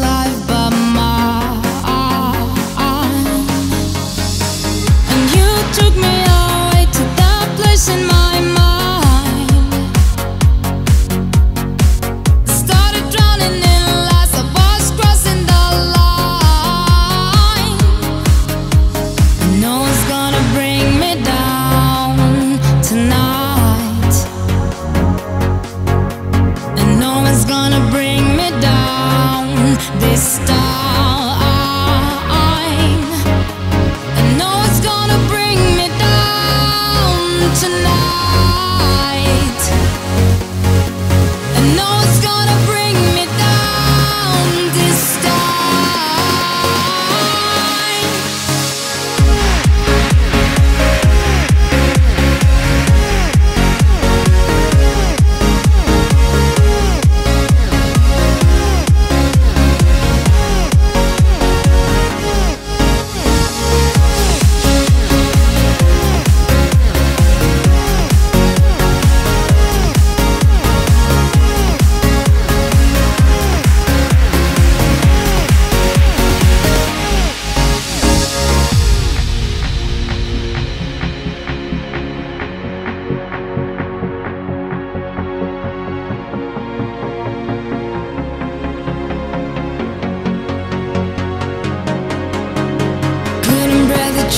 life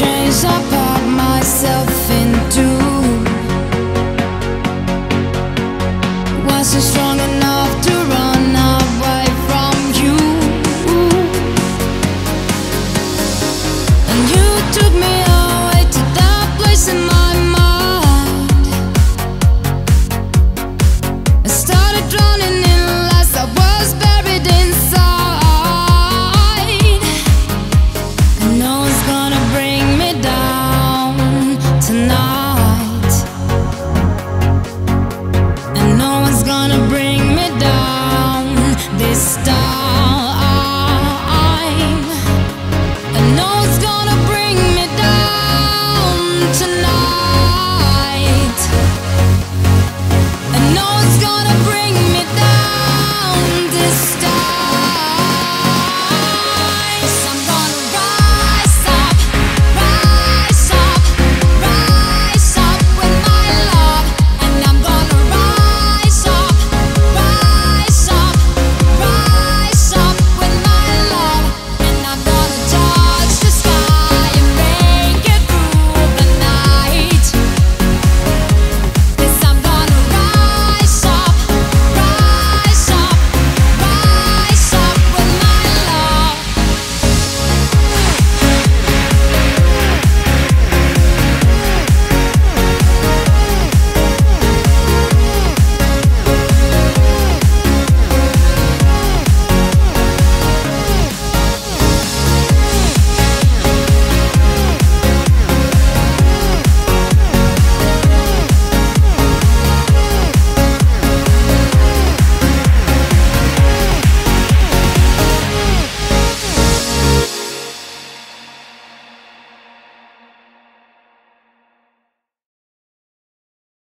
chains up